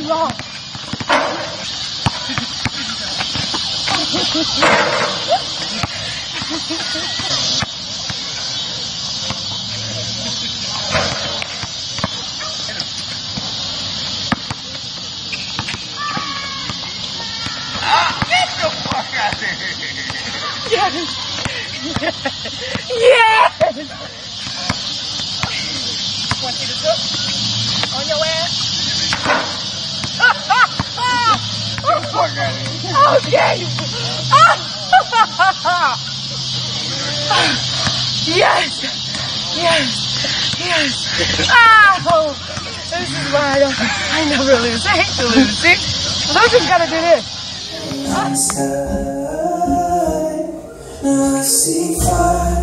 long. Get the fuck out of here! Yes. Yes you to cook on your ass? Get the fuck out of here! Okay. yes. Yes. Yes. Oh, this is why I don't. I never lose. I hate to lose. See, I just gotta do this. Outside, I see fire.